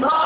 But I